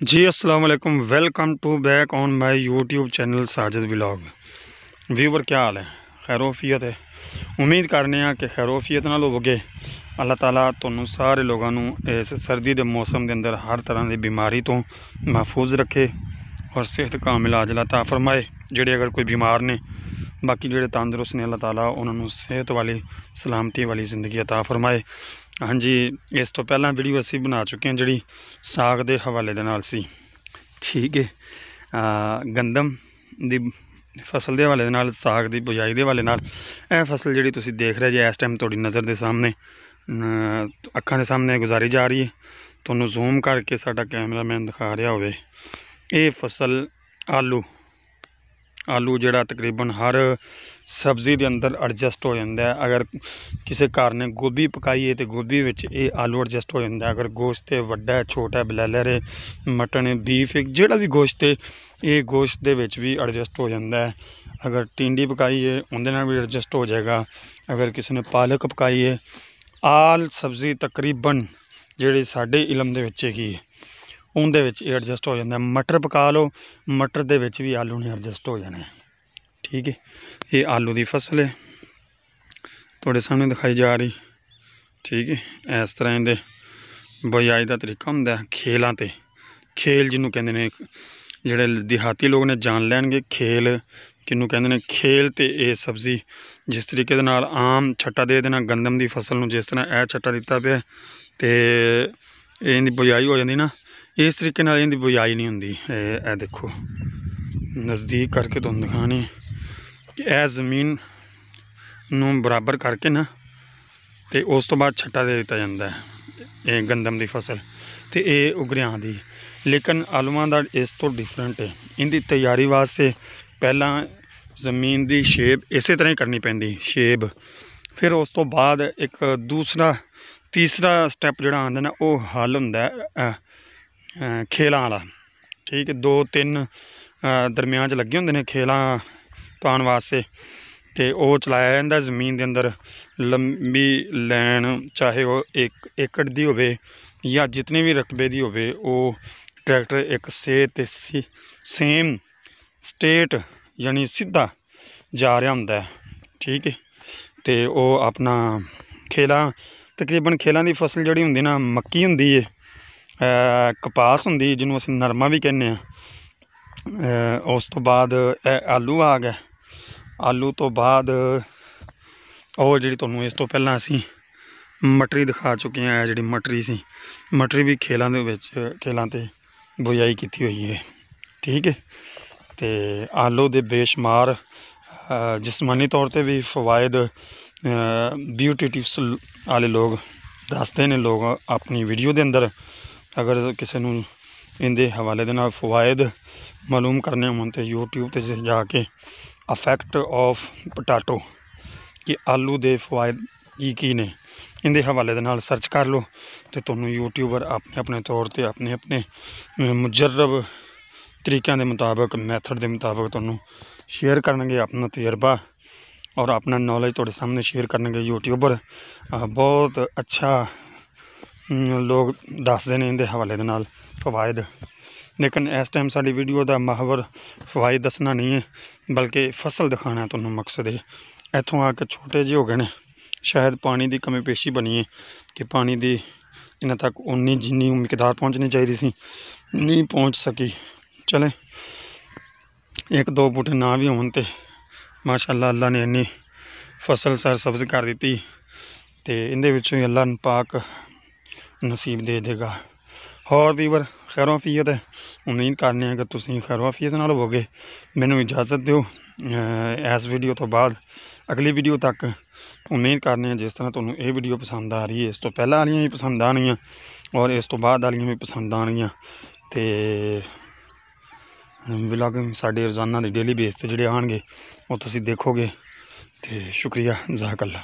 जी अस्सलाम वालेकुम welcome to back on my YouTube channel Sajid vlog viewer क्या हाल है ਖੈਰੋਫੀਅਤ ਹੈ ਉਮੀਦ ਕਰਨੇ ਆ ਕਿ ਖੈਰੋਫੀਅਤ ਨਾਲ ਹੋਵੋਗੇ ਅੱਲਾਹ ਤਾਲਾ ਤੁਹਾਨੂੰ ਸਾਰੇ ਲੋਕਾਂ ਨੂੰ ਇਸ ਸਰਦੀ ਦੇ ਮੌਸਮ ਦੇ ਅੰਦਰ ਹਰ ਤਰ੍ਹਾਂ ਦੀ ਬਿਮਾਰੀ ਤੋਂ ਮਹਿਫੂਜ਼ ਰੱਖੇ ਔਰ ਸਿਹਤ ਕਾਮਿਲ ਆਜਲਾ ਤਾ ਫਰਮਾਏ ਜਿਹੜੇ ਅਗਰ ਕੋਈ ਬਿਮਾਰ ਨੇ ਬਾਕੀ ਜਿਹੜੇ ਤੰਦਰੁਸਤ ਨੇ ਅੱਲਾਹ ਤਾਲਾ ਉਹਨਾਂ ਨੂੰ ਸਿਹਤ ਵਾਲੀ ਸਲਾਮਤੀ ਵਾਲੀ ਜ਼ਿੰਦਗੀ عطا ਫਰਮਾਏ ਹਾਂਜੀ ਇਸ ਤੋਂ ਪਹਿਲਾਂ ਵੀਡੀਓ ਅਸੀਂ ਬਣਾ ਚੁੱਕੇ ਹਾਂ ਜਿਹੜੀ ਸਾਗ ਦੇ ਹਵਾਲੇ ਦੇ ਨਾਲ ਸੀ ਠੀਕ ਹੈ ਅ, ਗੰਦਮ ਦੀ ਫਸਲ ਦੇ ਹਵਾਲੇ ਦੇ ਨਾਲ ਸਾਗ ਦੀ ਬੁਝਾਈ ਦੇ ਹਵਾਲੇ ਨਾਲ ਇਹ ਫਸਲ ਜਿਹੜੀ ਤੁਸੀਂ ਦੇਖ ਰਹੇ ਜੇ ਇਸ ਟਾਈਮ ਤੁਹਾਡੀ ਨਜ਼ਰ ਦੇ ਸਾਹਮਣੇ ਅ, ਅੱਖਾਂ ਦੇ ਸਾਹਮਣੇ ਗੁਜ਼ਾਰੀ ਜਾ ਰਹੀ ਹੈ ਤੁਹਾਨੂੰ ਜ਼ੂਮ ਕਰਕੇ ਸਾਡਾ ਕੈਮਰਾਮੈਨ ਦਿਖਾ ਰਿਹਾ ਹੋਵੇ ਇਹ ਫਸਲ ਆਲੂ ਆਲੂ ਜਿਹੜਾ ਤਕਰੀਬਨ ਹਰ ਸਬਜ਼ੀ ਦੇ ਅੰਦਰ ਐਡਜਸਟ ਹੋ ਜਾਂਦਾ ਹੈ। ਅਗਰ ਕਿਸੇ ਘਰ ਨੇ ਗੋਭੀ ਪਕਾਈ ਹੈ ਤੇ ਗੋਭੀ ਵਿੱਚ ਇਹ ਆਲੂ ਐਡਜਸਟ ਹੋ ਜਾਂਦਾ ਅਗਰ ਗੋਸ਼ਤ ਹੈ ਵੱਡਾ ਹੈ, ਛੋਟਾ ਹੈ, ਬਲੈਲਰ ਹੈ, ਮਟਨ ਹੈ ਬੀਫ ਹੈ, ਜਿਹੜਾ ਵੀ ਗੋਸ਼ਤ ਹੈ, ਇਹ ਗੋਸ਼ਤ ਦੇ ਵਿੱਚ ਵੀ ਐਡਜਸਟ ਹੋ ਜਾਂਦਾ ਹੈ। ਅਗਰ ਟਿੰਡੀ ਪਕਾਈ ਹੈ, ਉਹਦੇ ਨਾਲ ਵੀ ਐਡਜਸਟ ਹੋ ਜਾਏਗਾ। ਅਗਰ ਕਿਸੇ ਨੇ ਪਾਲਕ ਪਕਾਈ ਹੈ, ਆਲ ਸਬਜ਼ੀ ਤਕਰੀਬਨ ਜਿਹੜੀ ਸਾਡੇ ਇਲਮ ਦੇ ਵਿੱਚ ਹੈਗੀ ਹੈ। ਉਹਦੇ ਵਿੱਚ ਇਹ ਐਡਜਸਟ ਹੋ ਜਾਂਦਾ। ਮਟਰ ਪਕਾ ਲਓ, ਮਟਰ ਦੇ ਵਿੱਚ ਵੀ ਆਲੂ ਨੇ ਐਡਜਸਟ ਹੋ ਜਾਣਾ ਠੀਕ ਹੈ? ਇਹ ਆਲੂ ਦੀ ਫਸਲ ਹੈ। ਤੁਹਾਡੇ ਸਾਹਮਣੇ ਦਿਖਾਈ ਜਾ ਰਹੀ। ਠੀਕ ਹੈ? ਇਸ ਤਰ੍ਹਾਂ ਇਹਦੇ ਬੁਆਈ ਦਾ ਤਰੀਕਾ ਹੁੰਦਾ ਖੇਲਾਂ ਤੇ। ਖੇਲ ਜਿਹਨੂੰ ਕਹਿੰਦੇ ਨੇ, ਜਿਹੜੇ ਦਿਹਾਤੀ ਲੋਕ ਨੇ ਜਾਣ ਲੈਣਗੇ ਖੇਲ ਕਿਹਨੂੰ ਕਹਿੰਦੇ ਨੇ ਖੇਲ ਤੇ ਇਹ ਸਬਜ਼ੀ। ਜਿਸ ਤਰੀਕੇ ਦੇ ਨਾਲ ਆਮ ਛੱਟਾ ਦੇ ਦੇਣਾ, ਗੰਦਮ ਦੀ ਫਸਲ ਨੂੰ ਜਿਸ ਤਰ੍ਹਾਂ ਇਹ ਛੱਟਾ ਦਿੱਤਾ ਪਿਆ ਤੇ ਇਹਦੀ ਬੁਆਈ ਹੋ ਜਾਂਦੀ ਨਾ। ਇਸ ਤਰੀਕੇ ਨਾਲ ਇਹਦੀ ਬੁਆਈ ਨਹੀਂ ਹੁੰਦੀ। ਇਹ ਇਹ ਦੇਖੋ, ਨਜ਼ਦੀਕ ਕਰਕੇ ਤੁਹਾਨੂੰ ਦਿਖਾਣੀ ਇਹ ਜ਼ਮੀਨ ਨੂੰ ਬਰਾਬਰ ਕਰਕੇ ਨਾ, ਤੇ ਉਸ ਤੋਂ ਬਾਅਦ ਛੱਟਾ ਦੇ ਦਿੱਤਾ ਜਾਂਦਾ ਹੈ, ਇਹ ਗੰਦਮ ਦੀ ਫਸਲ, ਤੇ ਇਹ ਉਗਰਿਆਂ ਦੀ। ਲੇਕਿਨ ਆਲੂਆਂ ਦਾ ਇਸ ਤੋਂ ਡਿਫਰੈਂਟ ਹੈ। ਇਹਦੀ ਤਿਆਰੀ ਵਾਸਤੇ ਪਹਿਲਾਂ ਜ਼ਮੀਨ ਦੀ ਸ਼ੇਪ ਇਸੇ ਤਰ੍ਹਾਂ ਹੀ ਕਰਨੀ ਪੈਂਦੀ, ਸ਼ੇਪ। ਫਿਰ ਉਸ ਤੋਂ ਬਾਅਦ ਇੱਕ ਦੂਸਰਾ, ਤੀਸਰਾ ਸਟੈਪ ਜਿਹੜਾ ਆਉਂਦਾ ਨਾ, ਉਹ ਹੱਲ ਹੁੰਦਾ ਖੇਲਾਂ ਵਾਲਾ। ਠੀਕ ਹੈ, ਦੋ ਤਿੰਨ ਦਰਮਿਆਨ 'ਚ ਲੱਗੇ ਹੁੰਦੇ ਨੇ ਖੇਲਾਂ ਪਾਉਣ ਵਾਸਤੇ। ਤੇ ਉਹ ਚਲਾਇਆ ਜਾਂਦਾ ਜ਼ਮੀਨ ਦੇ ਅੰਦਰ। ਲੰਬੀ ਲੈਣ ਚਾਹੇ ਉਹ ਇੱਕ ਏਕੜ ਦੀ ਹੋਵੇ ਜਾਂ ਜਿਤਨੇ ਵੀ ਰਕਬੇ ਦੀ ਹੋਵੇ, ਉਹ ਟਰੈਕਟਰ ਇੱਕ ਸੇ ਤੇ ਸੀ, ਸੇਮ ਸਟੇਟ ਯਾਨੀ ਸਿੱਧਾ ਜਾ ਰਿਹਾ ਹੁੰਦਾ ਹੈ। ਠੀਕ ਹੈ, ਤੇ ਉਹ ਆਪਣਾ ਖੇਲਾਂ, ਤਕਰੀਬਨ ਖੇਲਾਂ ਦੀ ਫਸਲ ਜਿਹੜੀ ਹੁੰਦੀ ਨਾ, ਮੱਕੀ ਹੁੰਦੀ ਹੈ ਕਪਾਸ ਹੁੰਦੀ ਜਿਹਨੂੰ ਅਸੀਂ ਨਰਮਾ ਵੀ ਕਹਿੰਦੇ ਆ ਉਸ ਤੋਂ ਬਾਅਦ ਇਹ ਆਲੂ ਆ ਗਿਆ। ਆਲੂ ਤੋਂ ਬਾਅਦ ਉਹ ਜਿਹੜੀ ਤੁਹਾਨੂੰ ਇਸ ਤੋਂ ਪਹਿਲਾਂ ਅਸੀਂ ਮਟਰੀ ਦਿਖਾ ਚੁੱਕੇ ਹਾਂ, ਇਹ ਜਿਹੜੀ ਮਟਰੀ ਸੀ। ਮਟਰੀ ਵੀ ਖੇਲਾਂ ਦੇ ਵਿੱਚ, ਖੇਲਾਂ ਤੇ ਬੁਆਈ ਕੀਤੀ ਹੋਈ ਹੈ। ਠੀਕ ਹੈ। ਤੇ ਆਲੂ ਦੇ ਬੇਸ਼ੁਮਾਰ ਜਿਸਮਾਨੀ ਤੌਰ ਤੇ ਵੀ ਫਵਾਇਦ ਬਿਊਟੀ ਟਿਪਸ ਵਾਲੇ ਲੋਕ ਦੱਸਦੇ ਨੇ, ਲੋਕ ਆਪਣੀ ਵੀਡੀਓ ਦੇ ਅੰਦਰ ਅਗਰ ਕਿਸੇ ਨੂੰ ਇਹਦੇ ਹਵਾਲੇ ਦੇ ਨਾਲ ਫਵਾਇਦ ਮਾਲੂਮ ਕਰਨੇ ਹੋਣ ਤੇ YouTube ਤੇ ਜਾ ਕੇ ਅਫੈਕਟ ਆਫ ਪੋਟੈਟੋ ਕਿ ਆਲੂ ਦੇ ਫਵਾਇਦ ਕੀ ਕੀ ਨੇ, ਇਹਦੇ ਹਵਾਲੇ ਦੇ ਨਾਲ ਸਰਚ ਕਰ ਲਓ ਤੇ ਤੁਹਾਨੂੰ ਯੂਟਿਊਬਰ ਆਪਣੇ ਆਪਣੇ ਤੌਰ ਤੇ ਆਪਣੇ ਆਪਣੇ ਮੁਜਰਬ ਤਰੀਕਿਆਂ ਦੇ ਮੁਤਾਬਕ ਮੈਥਡ ਦੇ ਮੁਤਾਬਕ ਤੁਹਾਨੂੰ ਸ਼ੇਅਰ ਕਰਨਗੇ ਆਪਣਾ ਤਜਰਬਾ ਔਰ ਆਪਣਾ ਨੌਲੇਜ ਤੁਹਾਡੇ ਸਾਹਮਣੇ ਸ਼ੇਅਰ ਕਰਨਗੇ ਯੂਟਿਊਬਰ ਬਹੁਤ ਅੱਛਾ ਲੋਕ ਦੱਸਦੇ ਨੇ ਇਹਦੇ ਹਵਾਲੇ ਦੇ ਨਾਲ ਫਵਾਇਦ। ਲੇਕਿਨ ਇਸ ਟਾਈਮ ਸਾਡੀ ਵੀਡੀਓ ਦਾ ਮਾਹਵਰ ਫਵਾਇਦ ਦੱਸਣਾ ਨਹੀਂ ਹੈ, ਬਲਕਿ ਫਸਲ ਦਿਖਾਣਾ ਤੁਹਾਨੂੰ ਮਕਸਦ ਹੈ ਇੱਥੋਂ ਆ ਕੇ ਛੋਟੇ ਜਿਹੇ ਹੋ ਗਏ ਨੇ, ਸ਼ਾਇਦ ਪਾਣੀ ਦੀ ਕਮੀ ਪੇਸ਼ੀ ਬਣੀ ਹੈ, ਕਿ ਪਾਣੀ ਦੀ ਇਹਨਾਂ ਤੱਕ ਉਨੀ ਜਿੰਨੀ ਮਿਕਦਾਰ ਪਹੁੰਚਣੀ ਚਾਹੀਦੀ ਸੀ, ਨਹੀਂ ਪਹੁੰਚ ਸਕੀ। ਚਲੇ, ਇੱਕ ਦੋ ਬੂਟੇ ਨਾ ਵੀ ਹੋਣ ਤੇ ਮਾਸ਼ਾਅੱਲਾ ਅੱਲਾ ਨੇ ਇੰਨੀ ਫਸਲ ਸਰ ਸਬਜ਼ ਕਰ ਦਿੱਤੀ, ਤੇ ਇਹਦੇ ਵਿੱਚੋਂ ਹੀ ਅੱਲਾ ਪਾਕ ਨਸੀਬ ਦੇ ਦੇਗਾ ਹੋਰ ਵੀਵਰ ਖੈਰੋਂ ਫੀਅਤ ਹੈ ਉਮੀਦ ਕਰਨੇ ਆ ਕਿ ਤੁਸੀਂ ਖੈਰੋਂ ਫੀਅਤ ਨਾਲ ਹੋਵੋਗੇ ਮੈਨੂੰ ਇਜਾਜ਼ਤ ਦਿਓ ਅਹ ਇਸ ਵੀਡੀਓ ਤੋਂ ਬਾਅਦ ਅਗਲੀ ਵੀਡੀਓ ਤੱਕ ਉਮੀਦ ਕਰਨੇ ਆ ਜਿਸ ਤਰ੍ਹਾਂ ਤੁਹਾਨੂੰ ਇਹ ਵੀਡੀਓ ਪਸੰਦ ਆ ਰਹੀ ਹੈ ਇਸ ਤੋਂ ਪਹਿਲਾਂ ਵਾਲੀਆਂ ਵੀ ਪਸੰਦ ਆਉਣਗੀਆਂ ਔਰ ਇਸ ਤੋਂ ਬਾਅਦ ਵਾਲੀਆਂ ਵੀ ਪਸੰਦ ਆਉਣਗੀਆਂ ਤੇ ਵਲੌਗ ਸਾਡੇ ਰੋਜ਼ਾਨਾ ਦੇ ਡੇਲੀ ਬੇਸ ਤੇ ਜਿਹੜੇ ਆਣਗੇ ਉਹ ਤੁਸੀਂ ਦੇਖੋਗੇ ਤੇ ਸ਼ੁਕਰੀਆ ਜਜ਼ਾਕ ਅੱਲਾ